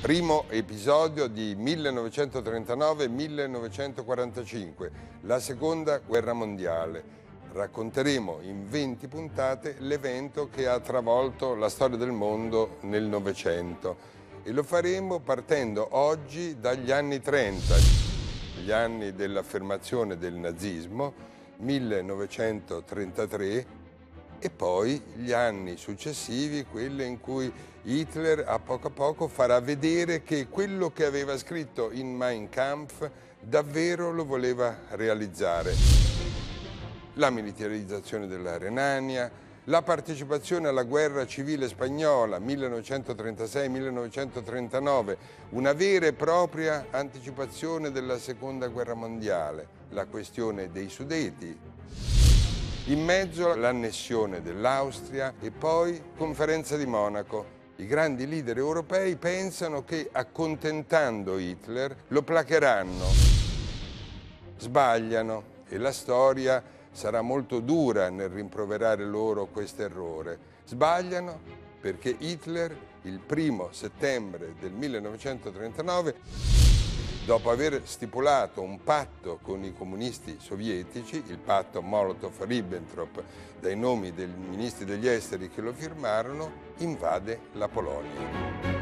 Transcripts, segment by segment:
Primo episodio di 1939-1945, la seconda guerra mondiale. Racconteremo in 20 puntate l'evento che ha travolto la storia del mondo nel Novecento e lo faremo partendo oggi dagli anni 30, gli anni dell'affermazione del nazismo, 1933 e poi gli anni successivi, quelli in cui Hitler a poco a poco farà vedere che quello che aveva scritto in Mein Kampf davvero lo voleva realizzare. La militarizzazione della Renania, la partecipazione alla guerra civile spagnola 1936-1939, una vera e propria anticipazione della seconda guerra mondiale, la questione dei Sudeti, in mezzo l'annessione dell'Austria e poi conferenza di Monaco. I grandi leader europei pensano che accontentando Hitler lo placheranno. Sbagliano e la storia sarà molto dura nel rimproverare loro questo errore. Sbagliano perché Hitler il primo settembre del 1939 dopo aver stipulato un patto con i comunisti sovietici, il patto Molotov-Ribbentrop, dai nomi dei ministri degli esteri che lo firmarono, invade la Polonia.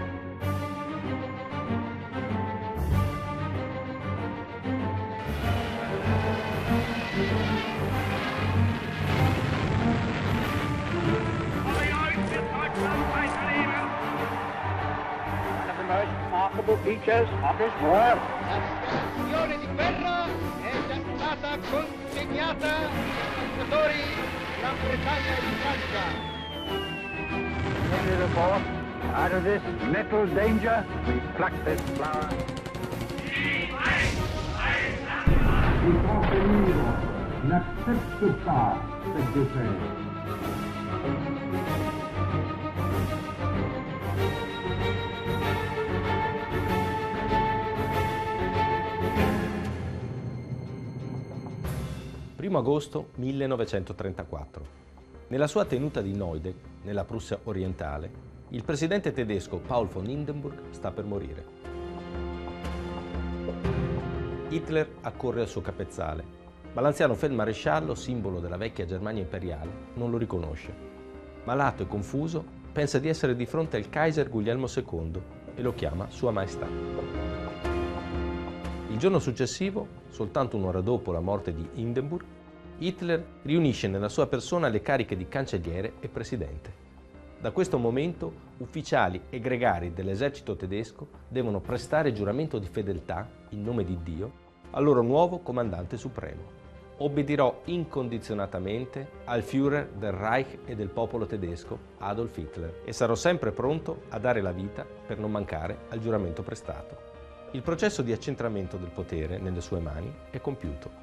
Remarkable features of his work. La dichiarazione di guerra è già stata consegnata ai dittatori Gran Bretagna e di Francia. Henry IV, out of this metal danger, we pluck this flower. Il convenire n'accepte pas cette défaite. Primo agosto 1934. Nella sua tenuta di Neudeck, nella Prussia orientale, il presidente tedesco Paul von Hindenburg sta per morire. Hitler accorre al suo capezzale, ma l'anziano feldmaresciallo, simbolo della vecchia Germania imperiale, non lo riconosce. Malato e confuso, pensa di essere di fronte al Kaiser Guglielmo II e lo chiama Sua Maestà. Il giorno successivo, soltanto un'ora dopo la morte di Hindenburg, Hitler riunisce nella sua persona le cariche di cancelliere e presidente. Da questo momento ufficiali e gregari dell'esercito tedesco devono prestare giuramento di fedeltà, in nome di Dio, al loro nuovo comandante supremo. Obbedirò incondizionatamente al Führer del Reich e del popolo tedesco, Adolf Hitler, e sarò sempre pronto a dare la vita per non mancare al giuramento prestato. Il processo di accentramento del potere nelle sue mani è compiuto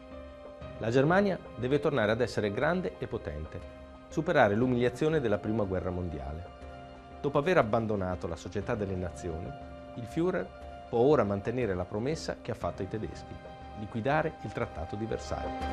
la Germania deve tornare ad essere grande e potente, superare l'umiliazione della Prima Guerra Mondiale. Dopo aver abbandonato la società delle nazioni, il Führer può ora mantenere la promessa che ha fatto ai tedeschi, liquidare il Trattato di Versailles.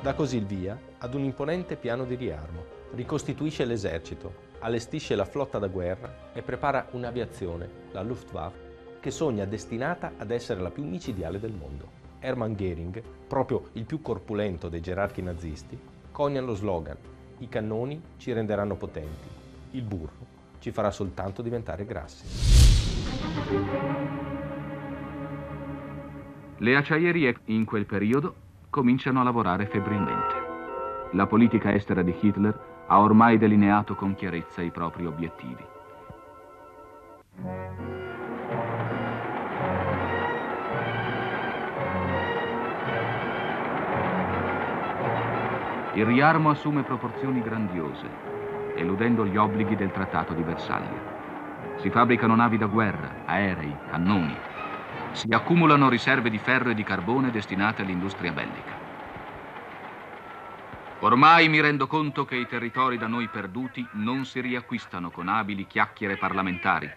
Dà così il via ad un imponente piano di riarmo, ricostituisce l'esercito, allestisce la flotta da guerra e prepara un'aviazione, la Luftwaffe, che sogna destinata ad essere la più micidiale del mondo. Hermann Göring, proprio il più corpulento dei gerarchi nazisti, conia lo slogan I cannoni ci renderanno potenti, il burro ci farà soltanto diventare grassi. Le acciaierie in quel periodo cominciano a lavorare febbrilmente. La politica estera di Hitler ha ormai delineato con chiarezza i propri obiettivi. Il riarmo assume proporzioni grandiose, eludendo gli obblighi del Trattato di Versailles. Si fabbricano navi da guerra, aerei, cannoni. Si accumulano riserve di ferro e di carbone destinate all'industria bellica. Ormai mi rendo conto che i territori da noi perduti non si riacquistano con abili chiacchiere parlamentari,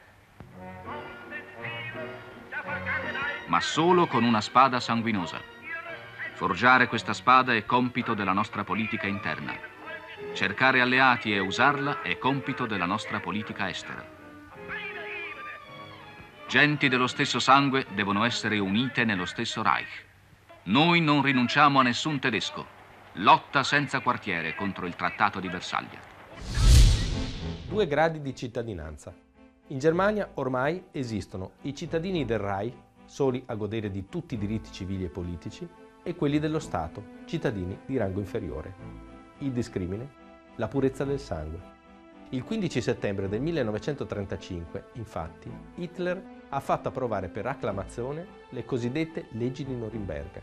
ma solo con una spada sanguinosa. Forgiare questa spada è compito della nostra politica interna. Cercare alleati e usarla è compito della nostra politica estera. Genti dello stesso sangue devono essere unite nello stesso Reich. Noi non rinunciamo a nessun tedesco. Lotta senza quartiere contro il Trattato di Versaglia. Due gradi di cittadinanza. In Germania ormai esistono i cittadini del Reich, soli a godere di tutti i diritti civili e politici, e quelli dello Stato, cittadini di rango inferiore. Il discrimine? La purezza del sangue. Il 15 settembre del 1935, infatti, Hitler ha fatto approvare per acclamazione le cosiddette leggi di Norimberga.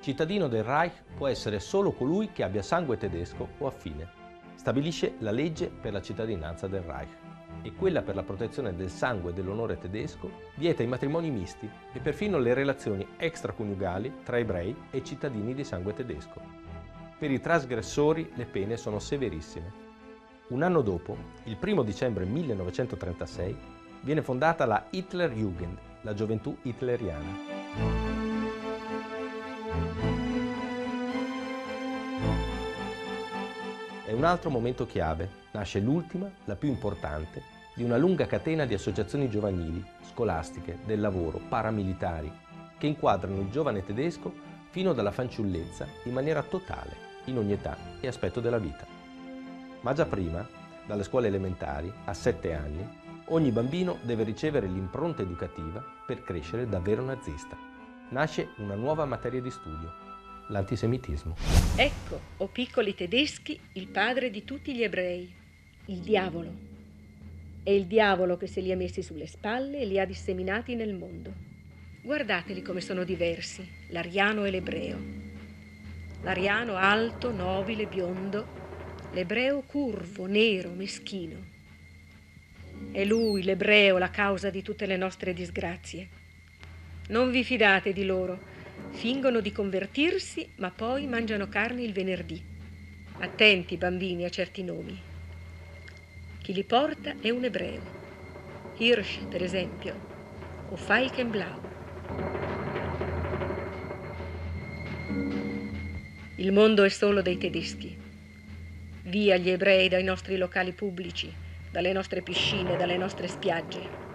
Cittadino del Reich può essere solo colui che abbia sangue tedesco o affine. Stabilisce la legge per la cittadinanza del Reich e quella per la protezione del sangue e dell'onore tedesco vieta i matrimoni misti e perfino le relazioni extraconiugali tra ebrei e cittadini di sangue tedesco. Per i trasgressori le pene sono severissime un anno dopo, il 1 dicembre 1936, viene fondata la Hitlerjugend, la gioventù hitleriana. È un altro momento chiave, nasce l'ultima, la più importante, di una lunga catena di associazioni giovanili, scolastiche, del lavoro, paramilitari, che inquadrano il giovane tedesco fino dalla fanciullezza in maniera totale, in ogni età e aspetto della vita. Ma già prima, dalle scuole elementari, a sette anni, ogni bambino deve ricevere l'impronta educativa per crescere davvero nazista. Nasce una nuova materia di studio, l'antisemitismo. Ecco, o piccoli tedeschi, il padre di tutti gli ebrei, il diavolo. È il diavolo che se li ha messi sulle spalle e li ha disseminati nel mondo. Guardateli come sono diversi, l'ariano e l'ebreo. L'ariano alto, nobile, biondo, l'ebreo curvo, nero, meschino. È lui, l'ebreo, la causa di tutte le nostre disgrazie. Non vi fidate di loro, fingono di convertirsi, ma poi mangiano carne il venerdì. Attenti, bambini, a certi nomi. Chi li porta è un ebreo. Hirsch, per esempio, o Falkenblau. Il mondo è solo dei tedeschi. Via gli ebrei dai nostri locali pubblici, dalle nostre piscine, dalle nostre spiagge.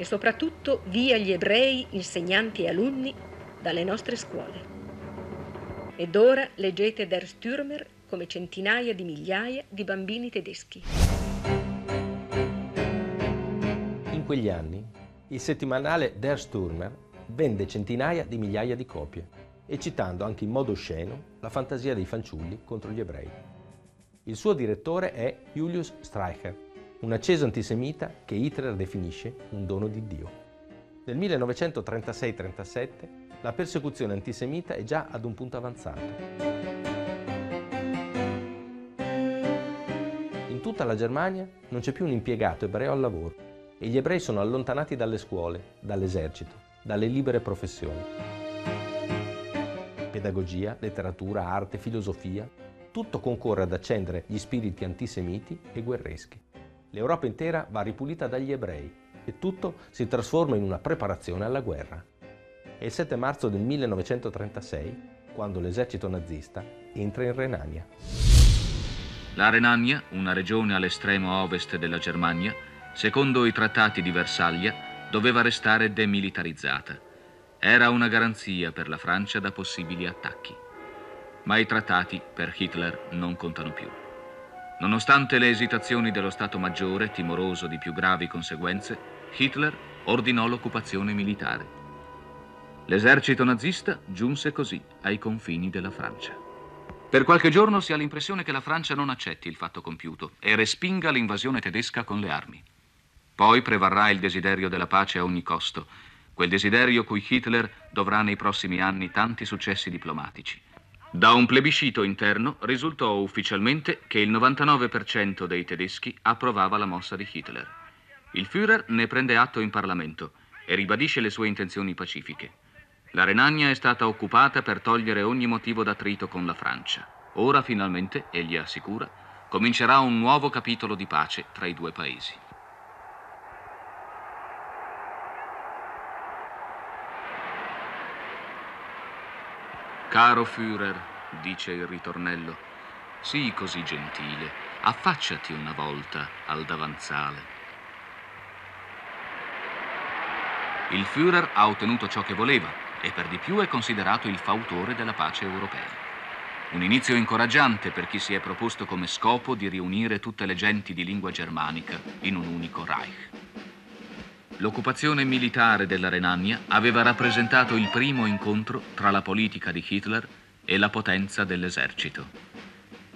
E soprattutto via gli ebrei, insegnanti e alunni, dalle nostre scuole. Ed ora leggete Der Stürmer come centinaia di migliaia di bambini tedeschi. In quegli anni, il settimanale Der Stürmer vende centinaia di migliaia di copie e citando anche in modo osceno la fantasia dei fanciulli contro gli ebrei. Il suo direttore è Julius Streicher, un acceso antisemita che Hitler definisce un dono di Dio. Nel 1936-37 la persecuzione antisemita è già ad un punto avanzato. In tutta la Germania non c'è più un impiegato ebreo al lavoro e gli ebrei sono allontanati dalle scuole, dall'esercito, dalle libere professioni pedagogia, letteratura, arte, filosofia, tutto concorre ad accendere gli spiriti antisemiti e guerreschi. L'Europa intera va ripulita dagli ebrei e tutto si trasforma in una preparazione alla guerra. È il 7 marzo del 1936 quando l'esercito nazista entra in Renania. La Renania, una regione all'estremo ovest della Germania, secondo i trattati di Versaglia, doveva restare demilitarizzata era una garanzia per la Francia da possibili attacchi. Ma i trattati per Hitler non contano più. Nonostante le esitazioni dello Stato Maggiore, timoroso di più gravi conseguenze, Hitler ordinò l'occupazione militare. L'esercito nazista giunse così ai confini della Francia. Per qualche giorno si ha l'impressione che la Francia non accetti il fatto compiuto e respinga l'invasione tedesca con le armi. Poi prevarrà il desiderio della pace a ogni costo quel desiderio cui Hitler dovrà nei prossimi anni tanti successi diplomatici. Da un plebiscito interno risultò ufficialmente che il 99% dei tedeschi approvava la mossa di Hitler. Il Führer ne prende atto in Parlamento e ribadisce le sue intenzioni pacifiche. La Renania è stata occupata per togliere ogni motivo d'attrito con la Francia. Ora finalmente, egli assicura, comincerà un nuovo capitolo di pace tra i due paesi. Caro Führer, dice il ritornello, sii così gentile, affacciati una volta al davanzale. Il Führer ha ottenuto ciò che voleva e per di più è considerato il fautore della pace europea. Un inizio incoraggiante per chi si è proposto come scopo di riunire tutte le genti di lingua germanica in un unico Reich. L'occupazione militare della Renania aveva rappresentato il primo incontro tra la politica di Hitler e la potenza dell'esercito.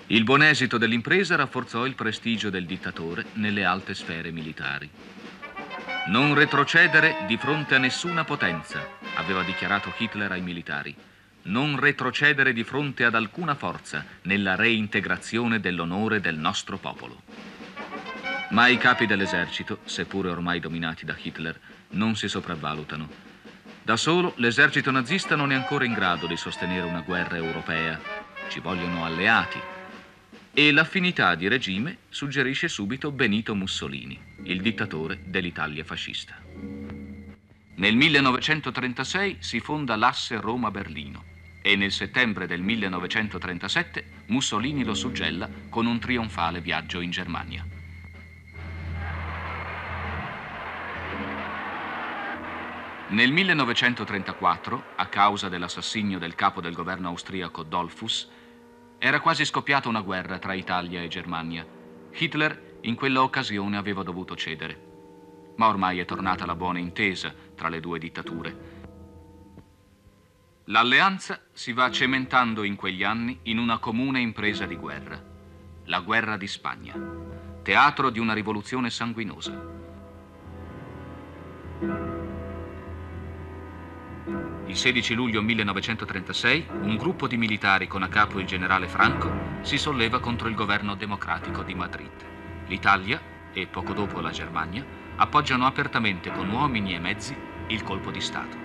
Il buon esito dell'impresa rafforzò il prestigio del dittatore nelle alte sfere militari. Non retrocedere di fronte a nessuna potenza, aveva dichiarato Hitler ai militari. Non retrocedere di fronte ad alcuna forza nella reintegrazione dell'onore del nostro popolo. Ma i capi dell'esercito, seppure ormai dominati da Hitler, non si sopravvalutano. Da solo l'esercito nazista non è ancora in grado di sostenere una guerra europea. Ci vogliono alleati. E l'affinità di regime suggerisce subito Benito Mussolini, il dittatore dell'Italia fascista. Nel 1936 si fonda l'asse Roma-Berlino e nel settembre del 1937 Mussolini lo suggella con un trionfale viaggio in Germania. Nel 1934, a causa dell'assassinio del capo del governo austriaco Dollfuss, era quasi scoppiata una guerra tra Italia e Germania. Hitler in quella occasione aveva dovuto cedere. Ma ormai è tornata la buona intesa tra le due dittature. L'alleanza si va cementando in quegli anni in una comune impresa di guerra, la guerra di Spagna, teatro di una rivoluzione sanguinosa. Il 16 luglio 1936 un gruppo di militari con a capo il generale Franco si solleva contro il governo democratico di Madrid. L'Italia e poco dopo la Germania appoggiano apertamente con uomini e mezzi il colpo di Stato.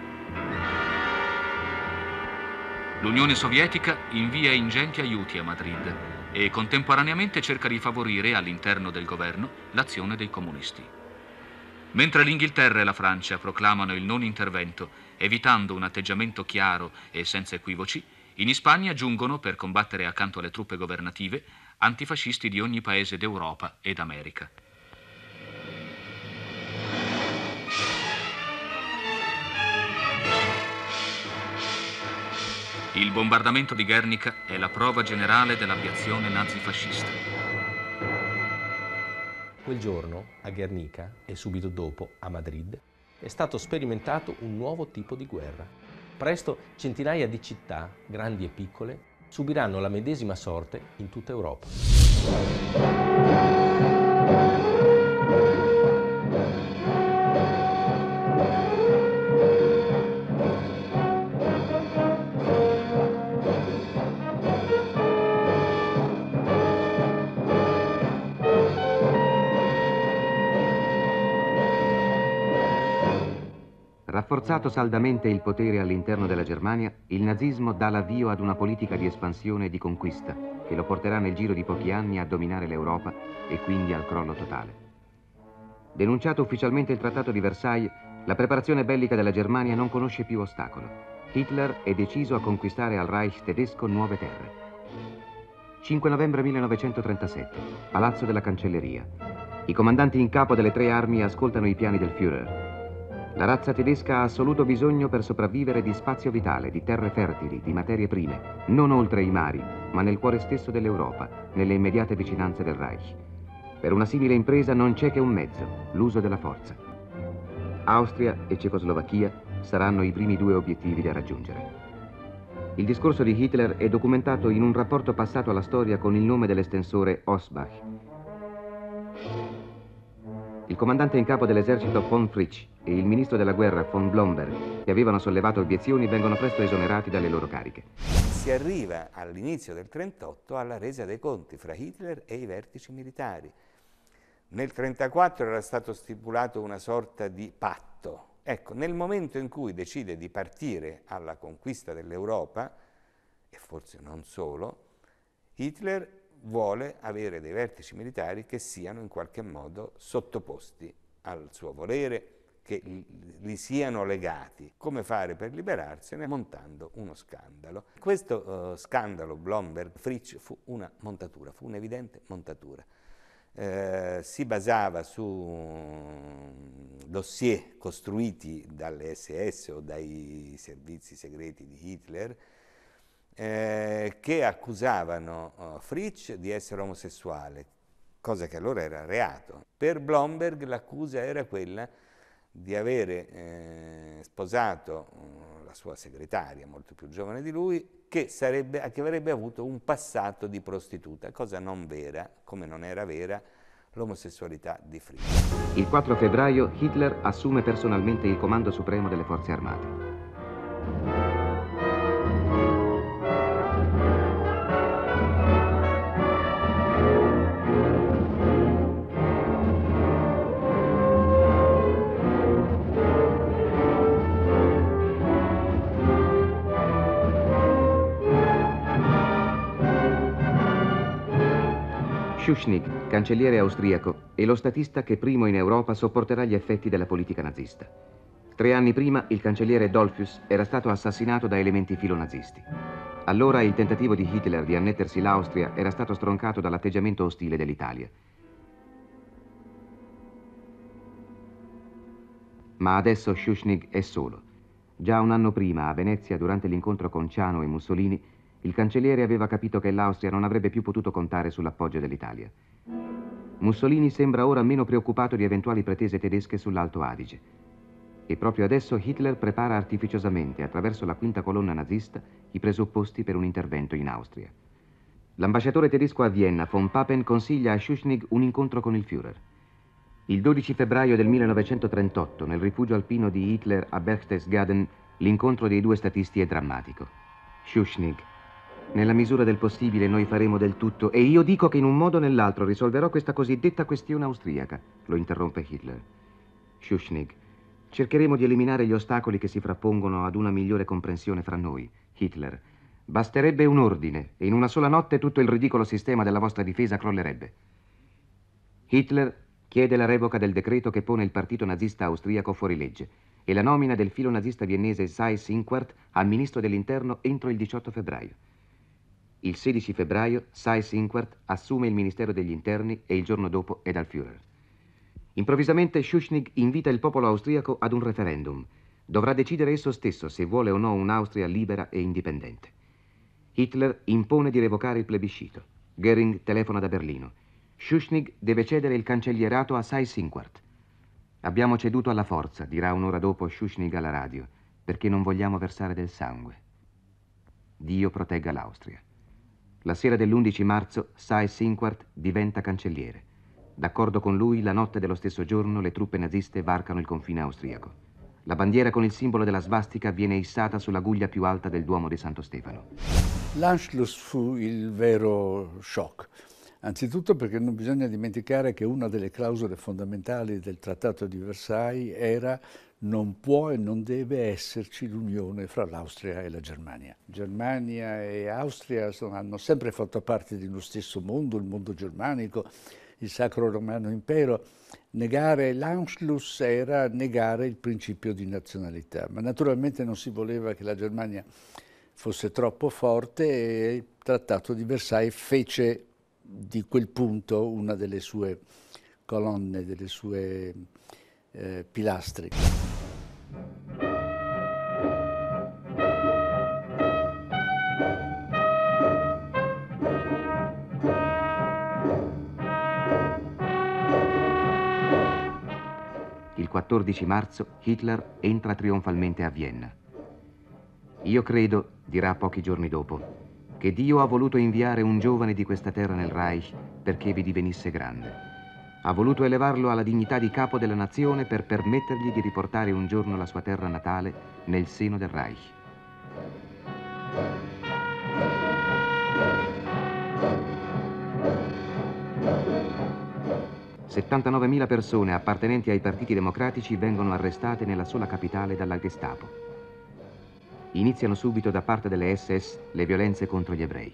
L'Unione Sovietica invia ingenti aiuti a Madrid e contemporaneamente cerca di favorire all'interno del governo l'azione dei comunisti. Mentre l'Inghilterra e la Francia proclamano il non intervento evitando un atteggiamento chiaro e senza equivoci, in Spagna giungono, per combattere accanto alle truppe governative, antifascisti di ogni paese d'Europa ed America. Il bombardamento di Guernica è la prova generale dell'aviazione nazifascista. Quel giorno, a Guernica e subito dopo a Madrid, è stato sperimentato un nuovo tipo di guerra. Presto centinaia di città, grandi e piccole, subiranno la medesima sorte in tutta Europa. Rafforzato saldamente il potere all'interno della Germania, il nazismo dà l'avvio ad una politica di espansione e di conquista che lo porterà nel giro di pochi anni a dominare l'Europa e quindi al crollo totale. Denunciato ufficialmente il Trattato di Versailles, la preparazione bellica della Germania non conosce più ostacolo. Hitler è deciso a conquistare al Reich tedesco nuove terre. 5 novembre 1937, Palazzo della Cancelleria. I comandanti in capo delle tre armi ascoltano i piani del Führer. La razza tedesca ha assoluto bisogno per sopravvivere di spazio vitale, di terre fertili, di materie prime, non oltre i mari, ma nel cuore stesso dell'Europa, nelle immediate vicinanze del Reich. Per una simile impresa non c'è che un mezzo, l'uso della forza. Austria e Cecoslovacchia saranno i primi due obiettivi da raggiungere. Il discorso di Hitler è documentato in un rapporto passato alla storia con il nome dell'estensore Osbach. Il comandante in capo dell'esercito von Fritsch e il ministro della guerra von Blomberg, che avevano sollevato obiezioni, vengono presto esonerati dalle loro cariche. Si arriva all'inizio del 1938 alla resa dei conti fra Hitler e i vertici militari. Nel 1934 era stato stipulato una sorta di patto. Ecco, nel momento in cui decide di partire alla conquista dell'Europa, e forse non solo, Hitler vuole avere dei vertici militari che siano in qualche modo sottoposti al suo volere, che li siano legati. Come fare per liberarsene? Montando uno scandalo. Questo uh, scandalo Blomberg-Fritsch fu una montatura, fu un'evidente montatura. Eh, si basava su mm, dossier costruiti dalle SS o dai servizi segreti di Hitler eh, che accusavano uh, Fritsch di essere omosessuale, cosa che allora era reato. Per Blomberg l'accusa era quella di avere eh, sposato uh, la sua segretaria, molto più giovane di lui, che, sarebbe, che avrebbe avuto un passato di prostituta, cosa non vera, come non era vera l'omosessualità di Fritz. Il 4 febbraio Hitler assume personalmente il comando supremo delle forze armate. Schuschnigg, cancelliere austriaco, è lo statista che primo in Europa sopporterà gli effetti della politica nazista. Tre anni prima il cancelliere Dollfuss era stato assassinato da elementi filonazisti. Allora il tentativo di Hitler di annettersi l'Austria era stato stroncato dall'atteggiamento ostile dell'Italia. Ma adesso Schuschnigg è solo. Già un anno prima, a Venezia, durante l'incontro con Ciano e Mussolini, il cancelliere aveva capito che l'Austria non avrebbe più potuto contare sull'appoggio dell'Italia. Mussolini sembra ora meno preoccupato di eventuali pretese tedesche sull'Alto Adige. E proprio adesso Hitler prepara artificiosamente, attraverso la quinta colonna nazista, i presupposti per un intervento in Austria. L'ambasciatore tedesco a Vienna, von Papen, consiglia a Schuschnigg un incontro con il Führer. Il 12 febbraio del 1938, nel rifugio alpino di Hitler a Berchtesgaden, l'incontro dei due statisti è drammatico. Schuschnigg nella misura del possibile noi faremo del tutto e io dico che in un modo o nell'altro risolverò questa cosiddetta questione austriaca, lo interrompe Hitler. Schuschnigg, cercheremo di eliminare gli ostacoli che si frappongono ad una migliore comprensione fra noi. Hitler, basterebbe un ordine e in una sola notte tutto il ridicolo sistema della vostra difesa crollerebbe. Hitler chiede la revoca del decreto che pone il partito nazista austriaco fuori legge e la nomina del filo nazista viennese Seyss-Inquart al ministro dell'interno entro il 18 febbraio. Il 16 febbraio Seyss-Inquart assume il Ministero degli Interni e il giorno dopo è dal Führer. Improvvisamente Schuschnigg invita il popolo austriaco ad un referendum. Dovrà decidere esso stesso se vuole o no un'Austria libera e indipendente. Hitler impone di revocare il plebiscito. Goering telefona da Berlino. Schuschnigg deve cedere il cancellierato a Seyss-Inquart. Abbiamo ceduto alla forza, dirà un'ora dopo Schuschnigg alla radio, perché non vogliamo versare del sangue. Dio protegga l'Austria. La sera dell'11 marzo Seyss-Inquart diventa cancelliere. D'accordo con lui, la notte dello stesso giorno le truppe naziste varcano il confine austriaco. La bandiera con il simbolo della svastica viene issata sulla guglia più alta del Duomo di Santo Stefano. L'Anschluss fu il vero shock. Anzitutto perché non bisogna dimenticare che una delle clausole fondamentali del Trattato di Versailles era non può e non deve esserci l'unione fra l'Austria e la Germania. Germania e Austria sono, hanno sempre fatto parte di uno stesso mondo, il mondo germanico, il Sacro Romano Impero. Negare l'Anschluss era negare il principio di nazionalità, ma naturalmente non si voleva che la Germania fosse troppo forte e il Trattato di Versailles fece di quel punto una delle sue colonne, delle sue eh, pilastri. Il 14 marzo Hitler entra trionfalmente a Vienna. Io credo, dirà pochi giorni dopo, che Dio ha voluto inviare un giovane di questa terra nel Reich perché vi divenisse grande. Ha voluto elevarlo alla dignità di capo della nazione per permettergli di riportare un giorno la sua terra natale nel seno del Reich. ...79.000 persone appartenenti ai partiti democratici vengono arrestate nella sola capitale dalla Gestapo. Iniziano subito da parte delle SS le violenze contro gli ebrei.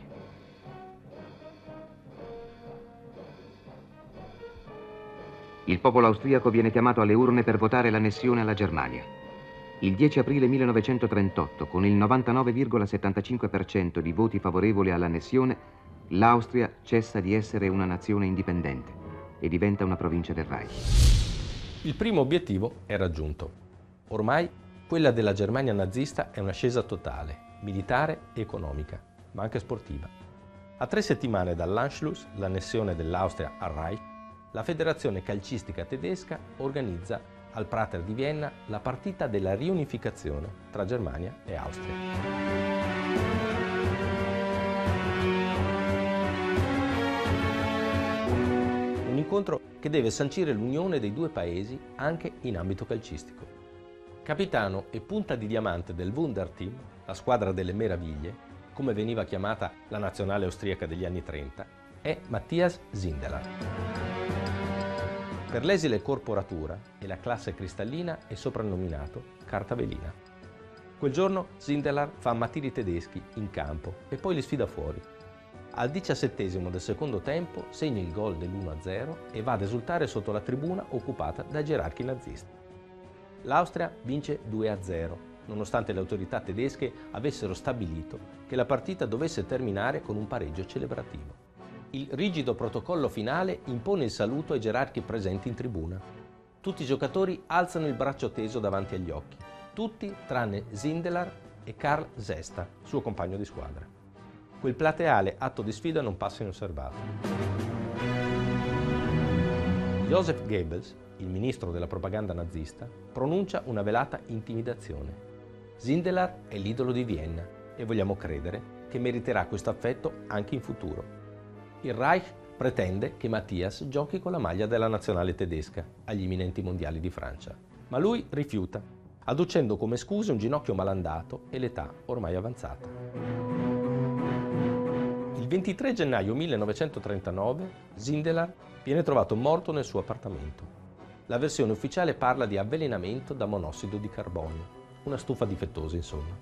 Il popolo austriaco viene chiamato alle urne per votare l'annessione alla Germania. Il 10 aprile 1938, con il 99,75% di voti favorevoli all'annessione, l'Austria cessa di essere una nazione indipendente e diventa una provincia del Reich. Il primo obiettivo è raggiunto. Ormai quella della Germania nazista è un'ascesa totale, militare e economica, ma anche sportiva. A tre settimane dall'Anschluss, l'annessione dell'Austria al Reich, la Federazione Calcistica Tedesca organizza al Prater di Vienna la partita della riunificazione tra Germania e Austria. Incontro che deve sancire l'unione dei due paesi anche in ambito calcistico. Capitano e punta di diamante del Wunderteam, la squadra delle meraviglie, come veniva chiamata la nazionale austriaca degli anni 30, è Matthias Sindelar. Per l'esile corporatura e la classe cristallina è soprannominato carta velina. Quel giorno Sindelar fa ammattire i tedeschi in campo e poi li sfida fuori. Al diciassettesimo del secondo tempo segna il gol dell'1-0 e va ad esultare sotto la tribuna occupata dai gerarchi nazisti. L'Austria vince 2-0, nonostante le autorità tedesche avessero stabilito che la partita dovesse terminare con un pareggio celebrativo. Il rigido protocollo finale impone il saluto ai gerarchi presenti in tribuna. Tutti i giocatori alzano il braccio teso davanti agli occhi, tutti tranne Zindelar e Karl Zesta, suo compagno di squadra. Quel plateale atto di sfida non passa inosservato. Joseph Goebbels, il ministro della propaganda nazista, pronuncia una velata intimidazione. Zindelar è l'idolo di Vienna e vogliamo credere che meriterà questo affetto anche in futuro. Il Reich pretende che Mattias giochi con la maglia della nazionale tedesca agli imminenti mondiali di Francia, ma lui rifiuta, adducendo come scuse un ginocchio malandato e l'età ormai avanzata. Il 23 gennaio 1939 Zindelar viene trovato morto nel suo appartamento. La versione ufficiale parla di avvelenamento da monossido di carbonio, una stufa difettosa insomma.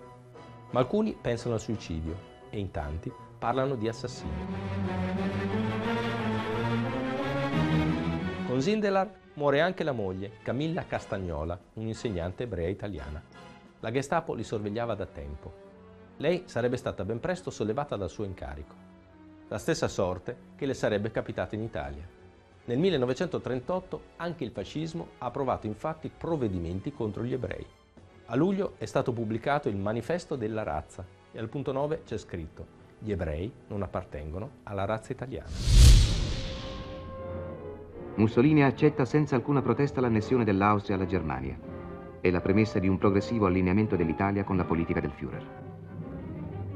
Ma alcuni pensano al suicidio e in tanti parlano di assassino. Con Zindelar muore anche la moglie, Camilla Castagnola, un'insegnante ebrea italiana. La Gestapo li sorvegliava da tempo. Lei sarebbe stata ben presto sollevata dal suo incarico. La stessa sorte che le sarebbe capitata in Italia. Nel 1938 anche il fascismo ha approvato infatti provvedimenti contro gli ebrei. A luglio è stato pubblicato il Manifesto della razza e al punto 9 c'è scritto gli ebrei non appartengono alla razza italiana. Mussolini accetta senza alcuna protesta l'annessione dell'Austria alla Germania. È la premessa di un progressivo allineamento dell'Italia con la politica del Führer.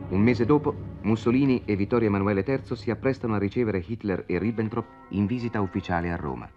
Un mese dopo, Mussolini e Vittorio Emanuele III si apprestano a ricevere Hitler e Ribbentrop in visita ufficiale a Roma.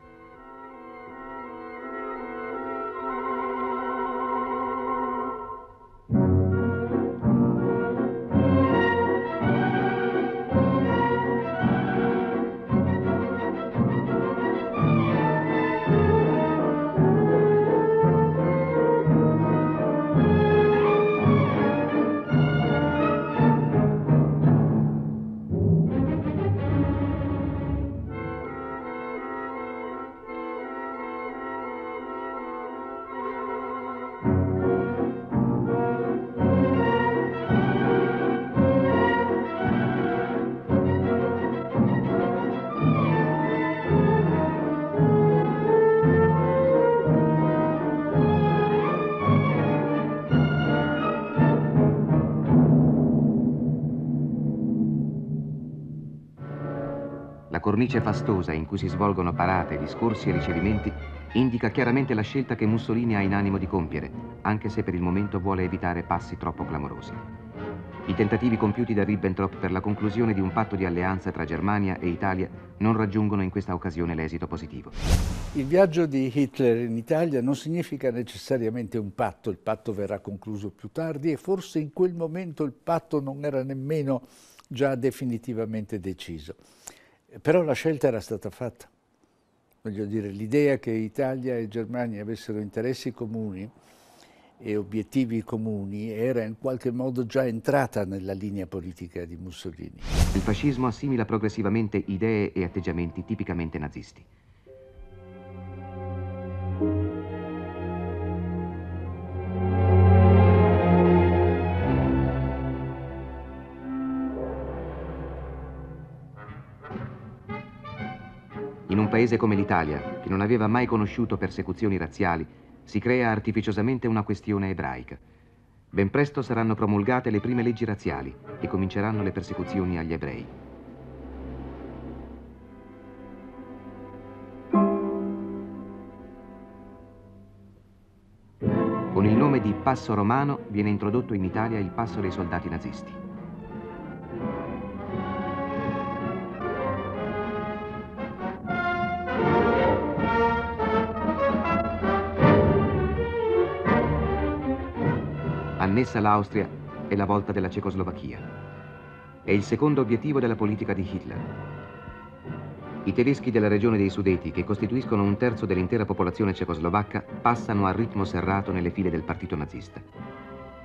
Cornice fastosa in cui si svolgono parate, discorsi e ricevimenti indica chiaramente la scelta che Mussolini ha in animo di compiere, anche se per il momento vuole evitare passi troppo clamorosi. I tentativi compiuti da Ribbentrop per la conclusione di un patto di alleanza tra Germania e Italia non raggiungono in questa occasione l'esito positivo. Il viaggio di Hitler in Italia non significa necessariamente un patto, il patto verrà concluso più tardi e forse in quel momento il patto non era nemmeno già definitivamente deciso. Però la scelta era stata fatta. Voglio dire, l'idea che Italia e Germania avessero interessi comuni e obiettivi comuni era in qualche modo già entrata nella linea politica di Mussolini. Il fascismo assimila progressivamente idee e atteggiamenti tipicamente nazisti. Paese come l'Italia, che non aveva mai conosciuto persecuzioni razziali, si crea artificiosamente una questione ebraica. Ben presto saranno promulgate le prime leggi razziali e cominceranno le persecuzioni agli ebrei. Con il nome di passo romano viene introdotto in Italia il passo dei soldati nazisti. Annessa l'Austria è la volta della Cecoslovacchia. È il secondo obiettivo della politica di Hitler. I tedeschi della regione dei Sudeti, che costituiscono un terzo dell'intera popolazione cecoslovacca, passano a ritmo serrato nelle file del partito nazista.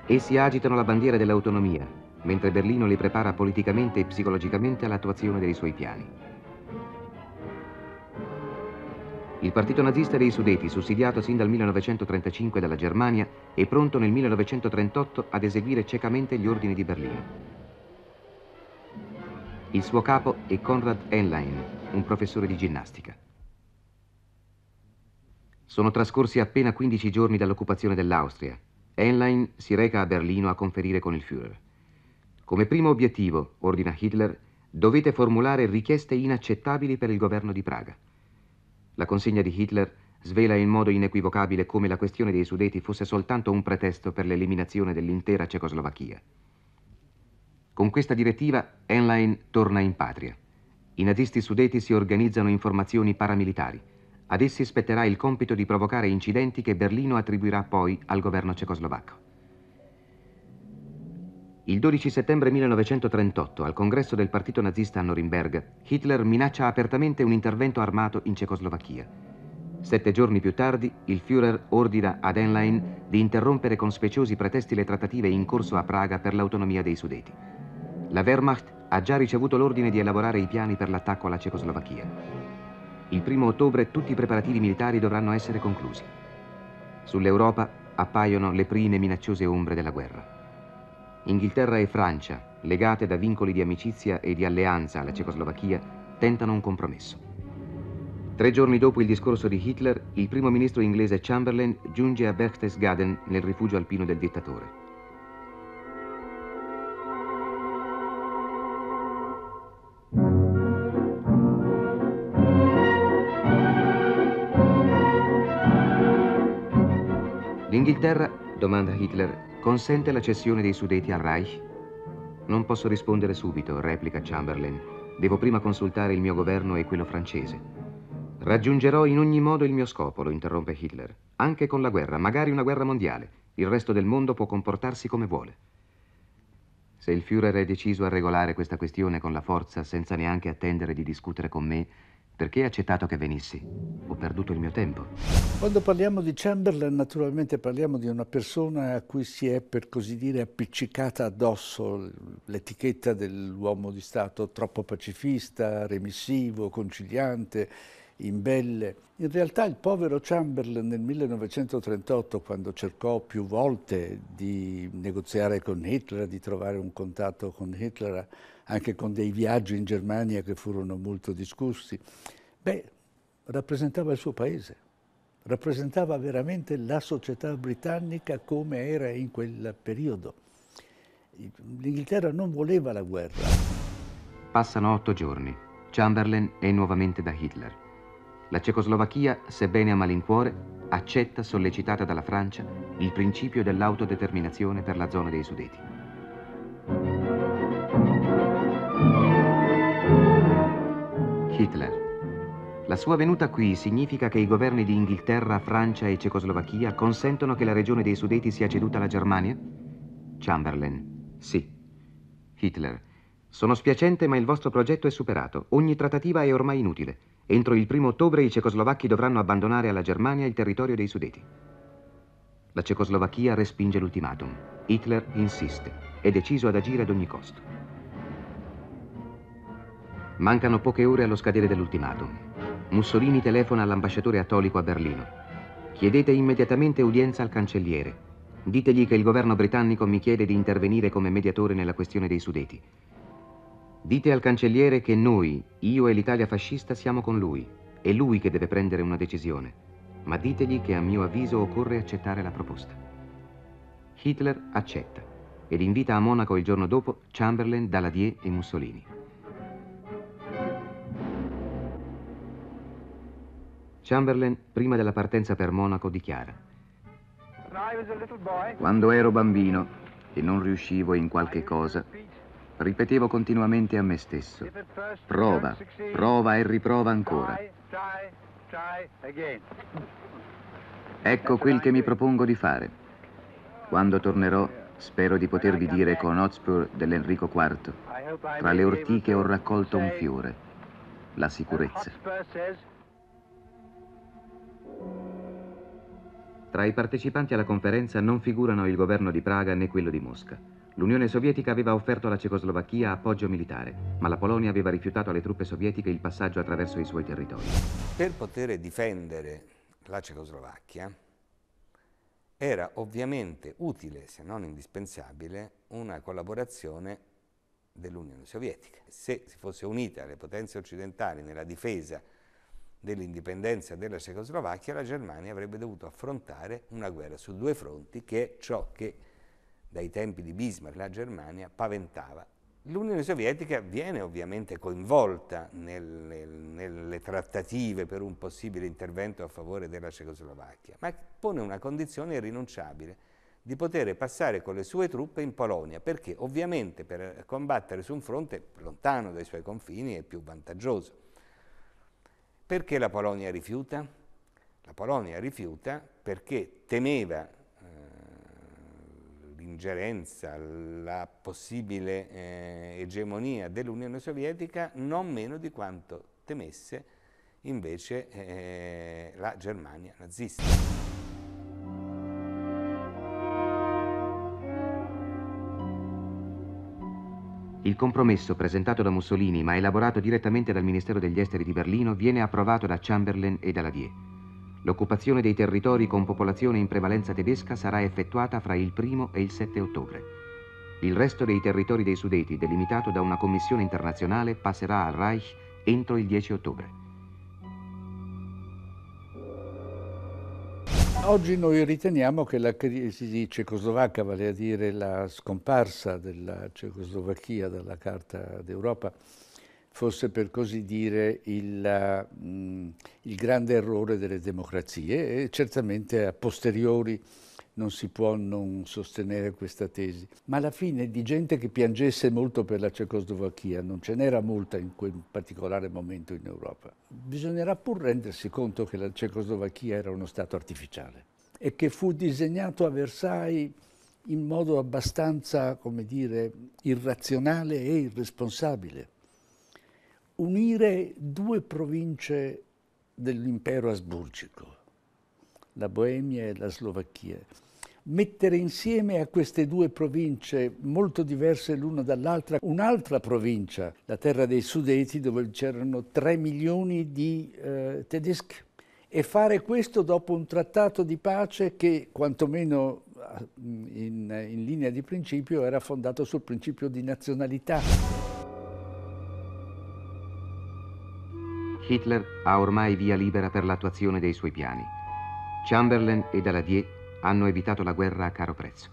Essi agitano la bandiera dell'autonomia, mentre Berlino li prepara politicamente e psicologicamente all'attuazione dei suoi piani. Il partito nazista dei Sudeti, sussidiato sin dal 1935 dalla Germania, è pronto nel 1938 ad eseguire ciecamente gli ordini di Berlino. Il suo capo è Konrad Henlein, un professore di ginnastica. Sono trascorsi appena 15 giorni dall'occupazione dell'Austria. Henlein si reca a Berlino a conferire con il Führer. Come primo obiettivo, ordina Hitler, dovete formulare richieste inaccettabili per il governo di Praga. La consegna di Hitler svela in modo inequivocabile come la questione dei Sudeti fosse soltanto un pretesto per l'eliminazione dell'intera Cecoslovacchia. Con questa direttiva Henlein torna in patria. I nazisti sudeti si organizzano in formazioni paramilitari. Ad essi spetterà il compito di provocare incidenti che Berlino attribuirà poi al governo cecoslovacco. Il 12 settembre 1938, al congresso del partito nazista a Norimberga, Hitler minaccia apertamente un intervento armato in Cecoslovacchia. Sette giorni più tardi, il Führer ordina ad Henlein di interrompere con speciosi pretesti le trattative in corso a Praga per l'autonomia dei Sudeti. La Wehrmacht ha già ricevuto l'ordine di elaborare i piani per l'attacco alla Cecoslovacchia. Il primo ottobre tutti i preparativi militari dovranno essere conclusi. Sull'Europa appaiono le prime minacciose ombre della guerra. Inghilterra e Francia, legate da vincoli di amicizia e di alleanza alla Cecoslovacchia, tentano un compromesso. Tre giorni dopo il discorso di Hitler, il primo ministro inglese Chamberlain giunge a Berchtesgaden nel rifugio alpino del dittatore. L'Inghilterra, domanda Hitler, consente la cessione dei Sudeti al Reich? Non posso rispondere subito, replica Chamberlain. Devo prima consultare il mio governo e quello francese. Raggiungerò in ogni modo il mio scopo, lo interrompe Hitler. Anche con la guerra, magari una guerra mondiale. Il resto del mondo può comportarsi come vuole. Se il Führer è deciso a regolare questa questione con la forza senza neanche attendere di discutere con me, perché ha accettato che venissi? Ho perduto il mio tempo. Quando parliamo di Chamberlain, naturalmente parliamo di una persona a cui si è, per così dire, appiccicata addosso l'etichetta dell'uomo di Stato troppo pacifista, remissivo, conciliante, imbelle. In realtà il povero Chamberlain nel 1938, quando cercò più volte di negoziare con Hitler, di trovare un contatto con Hitler, anche con dei viaggi in Germania che furono molto discussi, beh, rappresentava il suo paese, rappresentava veramente la società britannica come era in quel periodo. L'Inghilterra non voleva la guerra. Passano otto giorni. Chamberlain è nuovamente da Hitler. La Cecoslovacchia, sebbene a malincuore, accetta, sollecitata dalla Francia, il principio dell'autodeterminazione per la zona dei Sudeti. Hitler. La sua venuta qui significa che i governi di Inghilterra, Francia e Cecoslovacchia consentono che la regione dei Sudeti sia ceduta alla Germania? Chamberlain. Sì. Hitler. Sono spiacente, ma il vostro progetto è superato. Ogni trattativa è ormai inutile. Entro il primo ottobre i cecoslovacchi dovranno abbandonare alla Germania il territorio dei Sudeti. La Cecoslovacchia respinge l'ultimatum. Hitler insiste. È deciso ad agire ad ogni costo. Mancano poche ore allo scadere dell'ultimatum. Mussolini telefona all'ambasciatore attolico a Berlino. Chiedete immediatamente udienza al cancelliere. Ditegli che il governo britannico mi chiede di intervenire come mediatore nella questione dei Sudeti. Dite al cancelliere che noi, io e l'Italia fascista, siamo con lui. È lui che deve prendere una decisione, ma ditegli che a mio avviso occorre accettare la proposta. Hitler accetta ed invita a Monaco il giorno dopo Chamberlain, Daladier e Mussolini. Chamberlain, prima della partenza per Monaco, dichiara Quando ero bambino e non riuscivo in qualche cosa, ripetevo continuamente a me stesso, prova, prova e riprova ancora. Ecco quel che mi propongo di fare. Quando tornerò, spero di potervi dire con Hotspur dell'Enrico IV, tra le ortiche ho raccolto un fiore, la sicurezza. Tra i partecipanti alla conferenza non figurano il governo di Praga né quello di Mosca. L'Unione Sovietica aveva offerto alla Cecoslovacchia appoggio militare, ma la Polonia aveva rifiutato alle truppe sovietiche il passaggio attraverso i suoi territori. Per poter difendere la Cecoslovacchia era ovviamente utile, se non indispensabile, una collaborazione dell'Unione Sovietica. Se si fosse unita alle potenze occidentali nella difesa dell'indipendenza della Cecoslovacchia, la Germania avrebbe dovuto affrontare una guerra su due fronti, che è ciò che dai tempi di Bismarck la Germania paventava. L'Unione Sovietica viene ovviamente coinvolta nelle, nelle, trattative per un possibile intervento a favore della Cecoslovacchia, ma pone una condizione irrinunciabile di poter passare con le sue truppe in Polonia, perché ovviamente per combattere su un fronte lontano dai suoi confini è più vantaggioso. Perché la Polonia rifiuta? La Polonia rifiuta perché temeva l'ingerenza, la possibile eh, egemonia dell'Unione Sovietica non meno di quanto temesse invece eh, la Germania nazista. Il compromesso presentato da Mussolini ma elaborato direttamente dal Ministero degli Esteri di Berlino viene approvato da Chamberlain e da Ladier. L'occupazione dei territori con popolazione in prevalenza tedesca sarà effettuata fra il 1 e il 7 ottobre. Il resto dei territori dei Sudeti, delimitato da una commissione internazionale, passerà al Reich entro il 10 ottobre. Oggi noi riteniamo che la crisi cecoslovacca, vale a dire la scomparsa della Cecoslovacchia dalla Carta d'Europa, fosse per così dire il, mm, il, grande errore delle democrazie e certamente a posteriori non si può non sostenere questa tesi. Ma alla fine di gente che piangesse molto per la Cecoslovacchia non ce n'era molta in quel particolare momento in Europa. Bisognerà pur rendersi conto che la Cecoslovacchia era uno Stato artificiale e che fu disegnato a Versailles in modo abbastanza, come dire, irrazionale e irresponsabile. Unire due province dell'impero asburgico, la Boemia e la Slovacchia, mettere insieme a queste due province molto diverse l'una dall'altra un'altra provincia, la terra dei Sudeti, dove c'erano 3 milioni di eh, tedeschi e fare questo dopo un trattato di pace che quantomeno in, in linea di principio era fondato sul principio di nazionalità. Hitler ha ormai via libera per l'attuazione dei suoi piani. Chamberlain e Daladier hanno evitato la guerra a caro prezzo.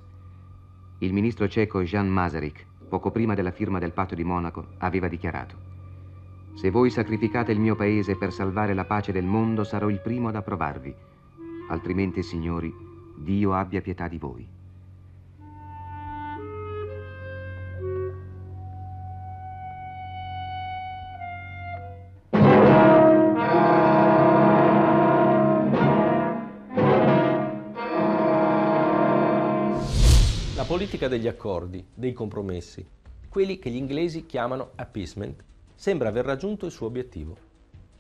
Il ministro ceco Jan Masaryk, poco prima della firma del patto di Monaco, aveva dichiarato se voi sacrificate il mio paese per salvare la pace del mondo, sarò il primo ad approvarvi. Altrimenti, signori, Dio abbia pietà di voi. Politica degli accordi, dei compromessi, quelli che gli inglesi chiamano appeasement, sembra aver raggiunto il suo obiettivo.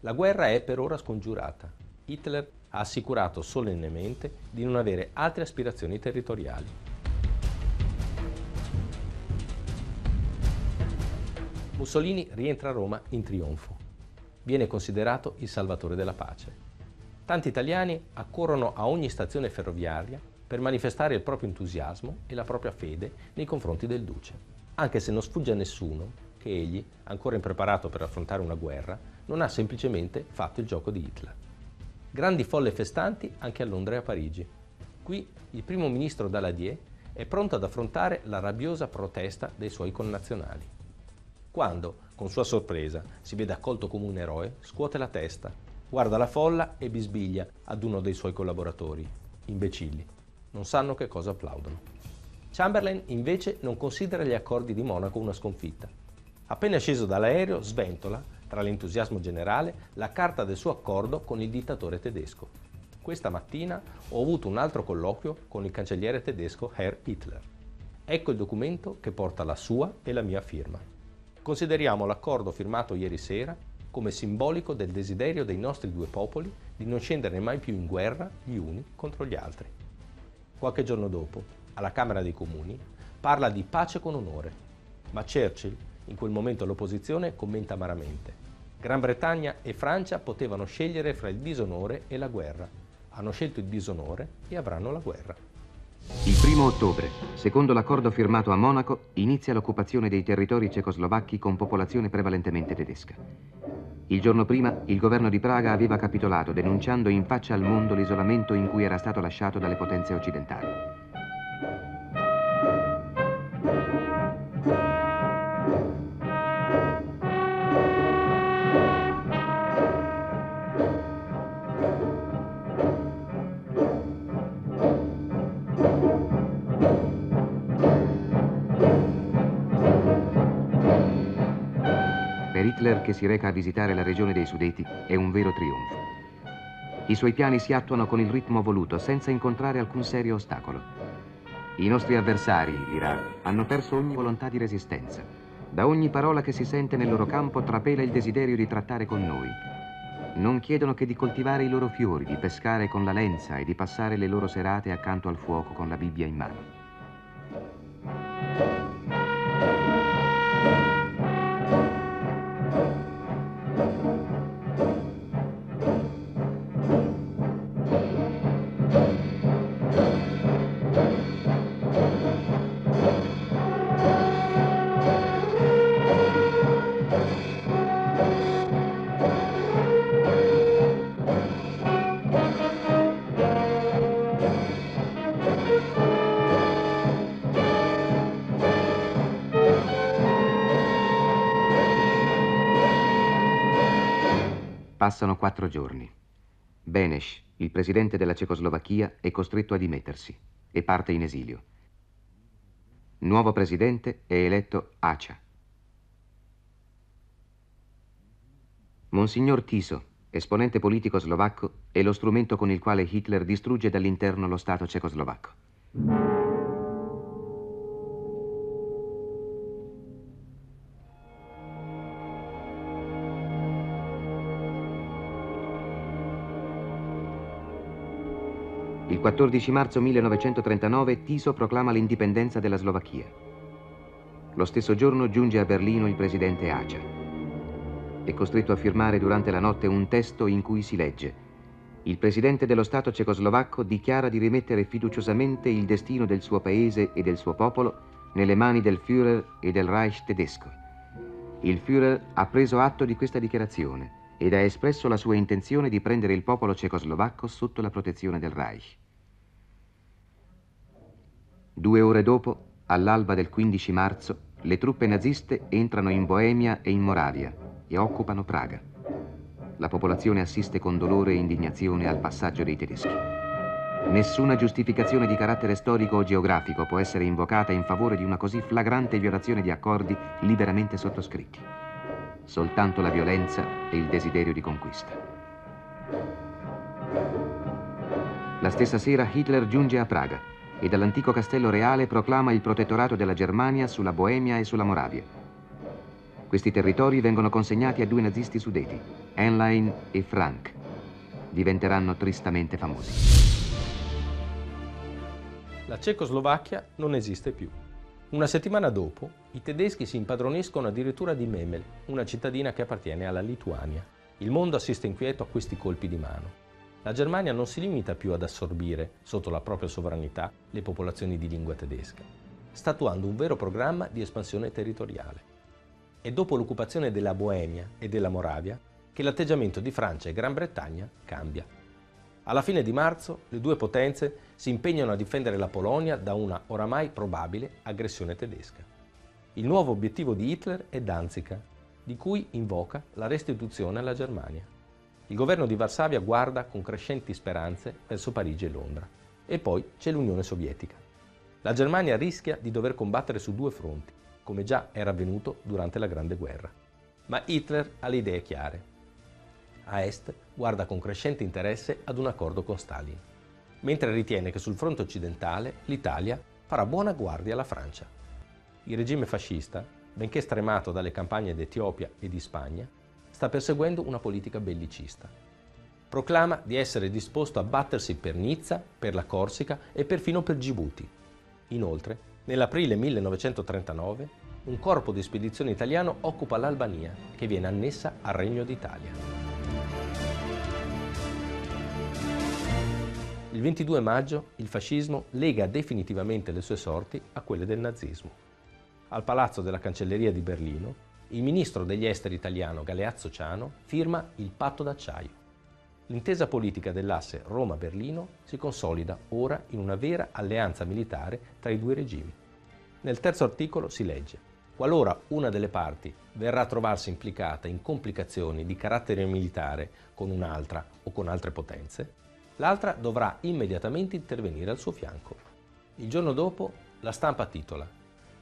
La guerra è per ora scongiurata. Hitler ha assicurato solennemente di non avere altre aspirazioni territoriali. Mussolini rientra a Roma in trionfo. Viene considerato il salvatore della pace. Tanti italiani accorrono a ogni stazione ferroviaria per manifestare il proprio entusiasmo e la propria fede nei confronti del duce, anche se non sfugge a nessuno che egli, ancora impreparato per affrontare una guerra, non ha semplicemente fatto il gioco di Hitler. Grandi folle festanti anche a Londra e a Parigi. Qui il primo ministro Daladier è pronto ad affrontare la rabbiosa protesta dei suoi connazionali. Quando, con sua sorpresa, si vede accolto come un eroe, scuote la testa, guarda la folla e bisbiglia ad uno dei suoi collaboratori. Imbecilli. Non sanno che cosa applaudono. Chamberlain invece non considera gli accordi di Monaco una sconfitta. Appena sceso dall'aereo, sventola, tra l'entusiasmo generale, la carta del suo accordo con il dittatore tedesco. Questa mattina ho avuto un altro colloquio con il cancelliere tedesco Herr Hitler. Ecco il documento che porta la sua e la mia firma. Consideriamo l'accordo firmato ieri sera come simbolico del desiderio dei nostri due popoli di non scendere mai più in guerra gli uni contro gli altri. Qualche giorno dopo, alla Camera dei Comuni, parla di pace con onore, ma Churchill, in quel momento all'opposizione, commenta amaramente. Gran Bretagna e Francia potevano scegliere fra il disonore e la guerra. Hanno scelto il disonore e avranno la guerra. Il primo ottobre, secondo l'accordo firmato a Monaco, inizia l'occupazione dei territori cecoslovacchi con popolazione prevalentemente tedesca. Il giorno prima il governo di Praga aveva capitolato denunciando in faccia al mondo l'isolamento in cui era stato lasciato dalle potenze occidentali. Che si reca a visitare la regione dei Sudeti è un vero trionfo. I suoi piani si attuano con il ritmo voluto, senza incontrare alcun serio ostacolo. I nostri avversari, dirà, hanno perso ogni volontà di resistenza. Da ogni parola che si sente nel loro campo trapela il desiderio di trattare con noi. Non chiedono che di coltivare i loro fiori, di pescare con la lenza e di passare le loro serate accanto al fuoco con la Bibbia in mano. Passano quattro giorni. Beneš, il presidente della Cecoslovacchia, è costretto a dimettersi e parte in esilio. Nuovo presidente è eletto Acia. Monsignor Tiso, esponente politico slovacco, è lo strumento con il quale Hitler distrugge dall'interno lo Stato cecoslovacco. 14 marzo 1939 Tiso proclama l'indipendenza della Slovacchia. Lo stesso giorno giunge a Berlino il presidente Acia. È costretto a firmare durante la notte un testo in cui si legge Il presidente dello Stato cecoslovacco dichiara di rimettere fiduciosamente il destino del suo paese e del suo popolo nelle mani del Führer e del Reich tedesco. Il Führer ha preso atto di questa dichiarazione ed ha espresso la sua intenzione di prendere il popolo cecoslovacco sotto la protezione del Reich. Due ore dopo, all'alba del 15 marzo, le truppe naziste entrano in Boemia e in Moravia e occupano Praga. La popolazione assiste con dolore e indignazione al passaggio dei tedeschi. Nessuna giustificazione di carattere storico o geografico può essere invocata in favore di una così flagrante violazione di accordi liberamente sottoscritti soltanto la violenza e il desiderio di conquista. La stessa sera Hitler giunge a Praga e dall'antico castello reale proclama il protettorato della Germania sulla Boemia e sulla Moravia. Questi territori vengono consegnati a due nazisti sudeti, Henlein e Frank. Diventeranno tristamente famosi. La Cecoslovacchia non esiste più. Una settimana dopo, i tedeschi si impadroniscono addirittura di Memel, una cittadina che appartiene alla Lituania. Il mondo assiste inquieto a questi colpi di mano. La Germania non si limita più ad assorbire, sotto la propria sovranità, le popolazioni di lingua tedesca, statuando un vero programma di espansione territoriale. E dopo l'occupazione della Boemia e della Moravia, che l'atteggiamento di Francia e Gran Bretagna cambia. Alla fine di marzo le due potenze si impegnano a difendere la Polonia da una oramai probabile aggressione tedesca. Il nuovo obiettivo di Hitler è Danzica, di cui invoca la restituzione alla Germania. Il governo di Varsavia guarda con crescenti speranze verso Parigi e Londra. E poi c'è l'Unione Sovietica. La Germania rischia di dover combattere su due fronti, come già era avvenuto durante la Grande Guerra. Ma Hitler ha le idee chiare. A est guarda con crescente interesse ad un accordo con Stalin, mentre ritiene che sul fronte occidentale l'Italia farà buona guardia alla Francia. Il regime fascista, benché stremato dalle campagne d'Etiopia e di Spagna, sta perseguendo una politica bellicista. Proclama di essere disposto a battersi per Nizza, per la Corsica e perfino per Djibouti. Inoltre, nell'aprile 1939, un corpo di spedizione italiano occupa l'Albania, che viene annessa al Regno d'Italia. Il 22 maggio il fascismo lega definitivamente le sue sorti a quelle del nazismo. Al palazzo della cancelleria di Berlino, il ministro degli esteri italiano Galeazzo Ciano firma il patto d'acciaio. L'intesa politica dell'asse Roma-Berlino si consolida ora in una vera alleanza militare tra i due regimi. Nel terzo articolo si legge Qualora una delle parti verrà a trovarsi implicata in complicazioni di carattere militare con un'altra o con altre potenze, l'altra dovrà immediatamente intervenire al suo fianco. Il giorno dopo la stampa titola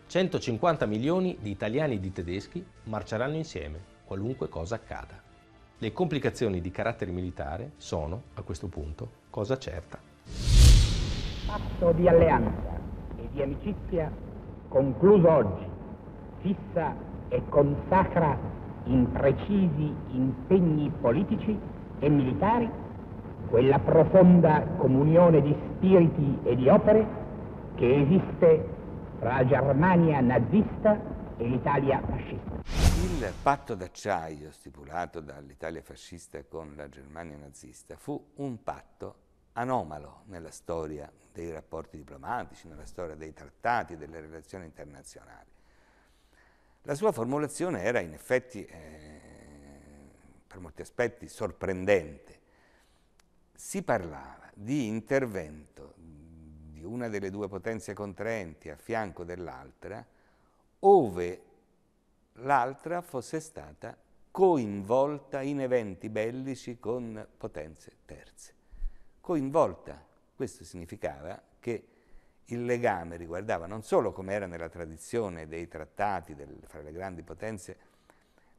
150 milioni di italiani e di tedeschi marceranno insieme, qualunque cosa accada. Le complicazioni di carattere militare sono, a questo punto, cosa certa. Patto di alleanza e di amicizia concluso oggi fissa e consacra in precisi impegni politici e militari quella profonda comunione di spiriti e di opere che esiste tra Germania nazista e l'Italia fascista. Il patto d'acciaio stipulato dall'Italia fascista con la Germania nazista fu un patto anomalo nella storia dei rapporti diplomatici, nella storia dei trattati, delle relazioni internazionali. La sua formulazione era in effetti, eh, per molti aspetti, sorprendente. Si parlava di intervento di una delle due potenze contraenti a fianco dell'altra, ove l'altra fosse stata coinvolta in eventi bellici con potenze terze. Coinvolta, questo significava che il legame riguardava non solo come era nella tradizione dei trattati del, fra le grandi potenze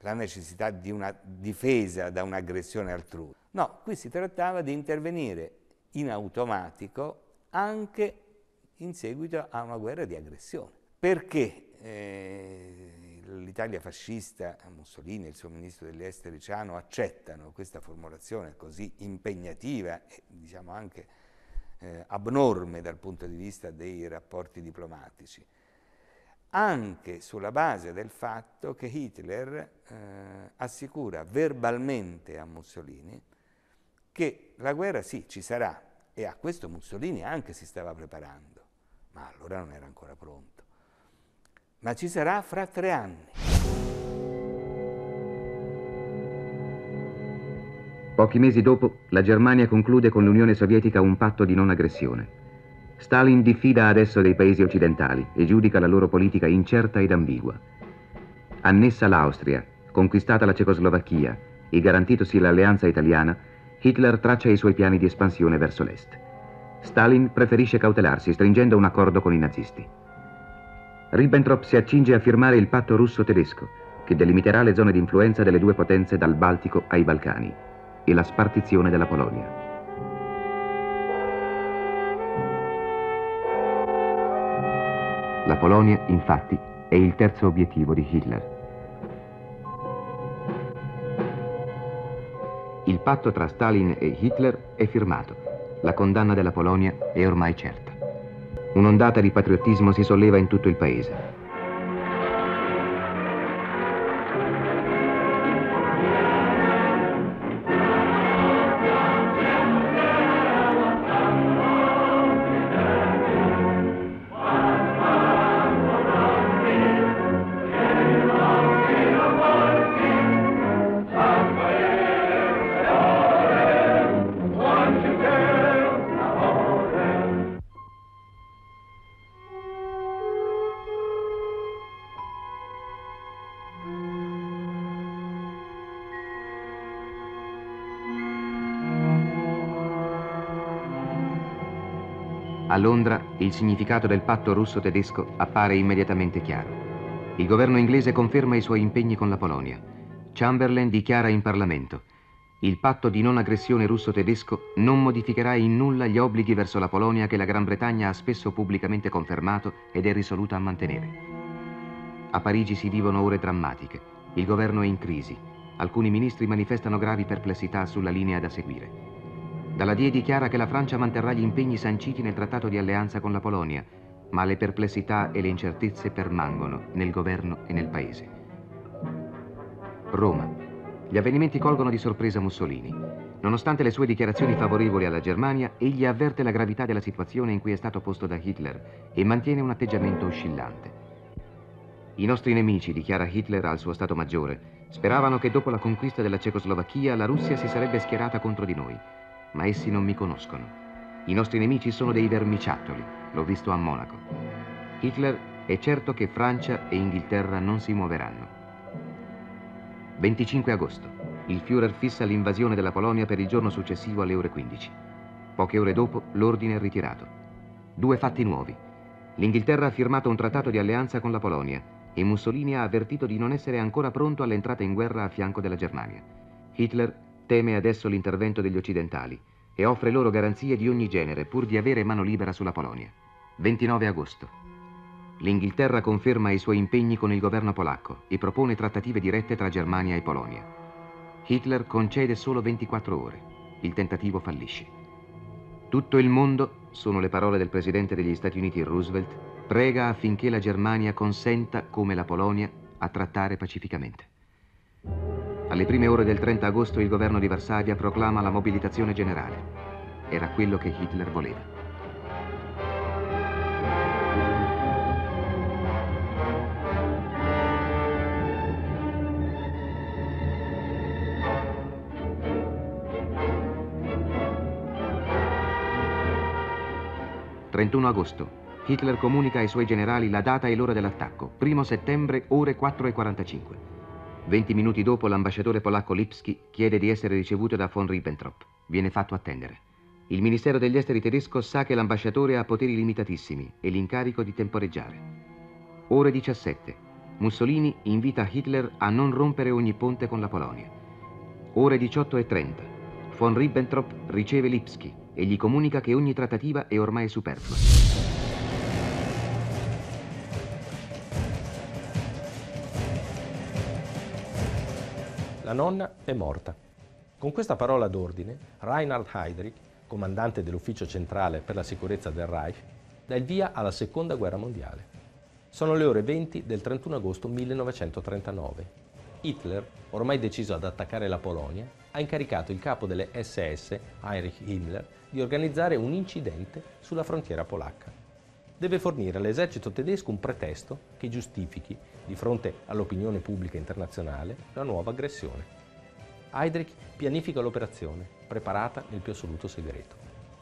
la necessità di una difesa da un'aggressione altrui. No, qui si trattava di intervenire in automatico anche in seguito a una guerra di aggressione. Perché eh, l'Italia fascista, Mussolini e il suo ministro degli esteri Ciano accettano questa formulazione così impegnativa e diciamo anche eh, abnorme dal punto di vista dei rapporti diplomatici, anche sulla base del fatto che Hitler eh, assicura verbalmente a Mussolini che la guerra sì ci sarà e a questo Mussolini anche si stava preparando, ma allora non era ancora pronto, ma ci sarà fra tre anni. Pochi mesi dopo, la Germania conclude con l'Unione Sovietica un patto di non aggressione. Stalin diffida adesso dei paesi occidentali e giudica la loro politica incerta ed ambigua. Annessa l'Austria, conquistata la Cecoslovacchia e garantitosi l'alleanza italiana, Hitler traccia i suoi piani di espansione verso l'est. Stalin preferisce cautelarsi stringendo un accordo con i nazisti. Ribbentrop si accinge a firmare il patto russo-tedesco, che delimiterà le zone di influenza delle due potenze dal Baltico ai Balcani e la spartizione della Polonia. La Polonia, infatti, è il terzo obiettivo di Hitler. Il patto tra Stalin e Hitler è firmato. La condanna della Polonia è ormai certa. Un'ondata di patriottismo si solleva in tutto il paese. Il significato del patto russo-tedesco appare immediatamente chiaro. Il governo inglese conferma i suoi impegni con la Polonia. Chamberlain dichiara in Parlamento il patto di non aggressione russo-tedesco non modificherà in nulla gli obblighi verso la Polonia che la Gran Bretagna ha spesso pubblicamente confermato ed è risoluta a mantenere. A Parigi si vivono ore drammatiche. Il governo è in crisi. Alcuni ministri manifestano gravi perplessità sulla linea da seguire. Daladier dichiara che la Francia manterrà gli impegni sanciti nel trattato di alleanza con la Polonia, ma le perplessità e le incertezze permangono nel governo e nel paese. Roma. Gli avvenimenti colgono di sorpresa Mussolini. Nonostante le sue dichiarazioni favorevoli alla Germania, egli avverte la gravità della situazione in cui è stato posto da Hitler e mantiene un atteggiamento oscillante. I nostri nemici, dichiara Hitler al suo Stato Maggiore, speravano che dopo la conquista della Cecoslovacchia la Russia si sarebbe schierata contro di noi, ma essi non mi conoscono. I nostri nemici sono dei vermiciattoli, l'ho visto a Monaco. Hitler è certo che Francia e Inghilterra non si muoveranno. 25 agosto. Il Führer fissa l'invasione della Polonia per il giorno successivo alle ore 15. Poche ore dopo l'ordine è ritirato. Due fatti nuovi. L'Inghilterra ha firmato un trattato di alleanza con la Polonia e Mussolini ha avvertito di non essere ancora pronto all'entrata in guerra a fianco della Germania. Hitler teme adesso l'intervento degli occidentali e offre loro garanzie di ogni genere pur di avere mano libera sulla Polonia. 29 agosto l'Inghilterra conferma i suoi impegni con il governo polacco e propone trattative dirette tra Germania e Polonia. Hitler concede solo 24 ore. Il tentativo fallisce. Tutto il mondo, sono le parole del presidente degli Stati Uniti Roosevelt, prega affinché la Germania consenta, come la Polonia, a trattare pacificamente. Alle prime ore del 30 agosto il governo di Varsavia proclama la mobilitazione generale. Era quello che Hitler voleva. 31 agosto. Hitler comunica ai suoi generali la data e l'ora dell'attacco, 1 settembre, ore 4.45. 20 minuti dopo l'ambasciatore polacco Lipski chiede di essere ricevuto da von Ribbentrop. Viene fatto attendere. Il Ministero degli Esteri tedesco sa che l'ambasciatore ha poteri limitatissimi e l'incarico di temporeggiare. Ore 17. Mussolini invita Hitler a non rompere ogni ponte con la Polonia. Ore 18.30. Von Ribbentrop riceve Lipski e gli comunica che ogni trattativa è ormai superflua. La nonna è morta. Con questa parola d'ordine, Reinhard Heydrich, comandante dell'Ufficio Centrale per la Sicurezza del Reich, dà il via alla Seconda Guerra Mondiale. Sono le ore 20 del 31 agosto 1939. Hitler, ormai deciso ad attaccare la Polonia, ha incaricato il capo delle SS, Heinrich Himmler, di organizzare un incidente sulla frontiera polacca. Deve fornire all'esercito tedesco un pretesto che giustifichi, di fronte all'opinione pubblica internazionale, la nuova aggressione. Heydrich pianifica l'operazione, preparata nel più assoluto segreto.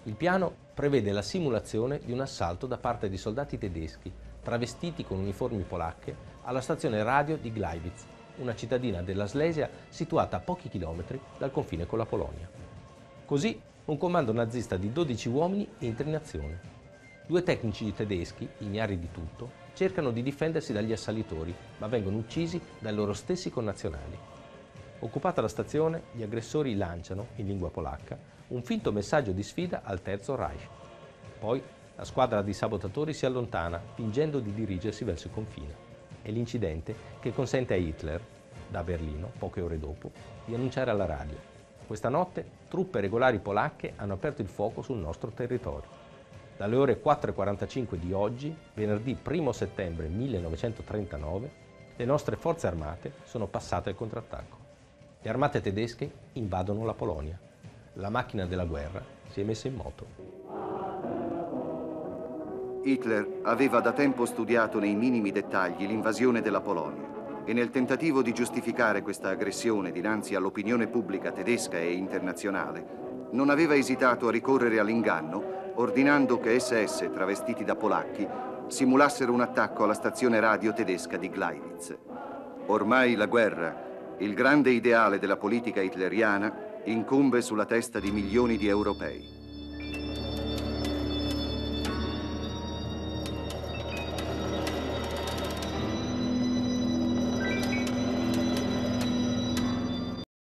Il piano prevede la simulazione di un assalto da parte di soldati tedeschi travestiti con uniformi polacche alla stazione radio di Gleiwitz, una cittadina della Slesia situata a pochi chilometri dal confine con la Polonia. Così un comando nazista di 12 uomini entra in azione. Due tecnici tedeschi, ignari di tutto, cercano di difendersi dagli assalitori, ma vengono uccisi dai loro stessi connazionali. Occupata la stazione, gli aggressori lanciano, in lingua polacca, un finto messaggio di sfida al Terzo Reich. Poi la squadra di sabotatori si allontana, fingendo di dirigersi verso il confine. È l'incidente che consente a Hitler, da Berlino, poche ore dopo, di annunciare alla radio questa notte truppe regolari polacche hanno aperto il fuoco sul nostro territorio. Dalle ore 4.45 di oggi, venerdì 1 settembre 1939, le nostre forze armate sono passate al contrattacco. Le armate tedesche invadono la Polonia. La macchina della guerra si è messa in moto. Hitler aveva da tempo studiato nei minimi dettagli l'invasione della Polonia e nel tentativo di giustificare questa aggressione dinanzi all'opinione pubblica tedesca e internazionale, non aveva esitato a ricorrere all'inganno ordinando che SS, travestiti da polacchi, simulassero un attacco alla stazione radio tedesca di Gleiwitz. Ormai la guerra, il grande ideale della politica hitleriana, incombe sulla testa di milioni di europei.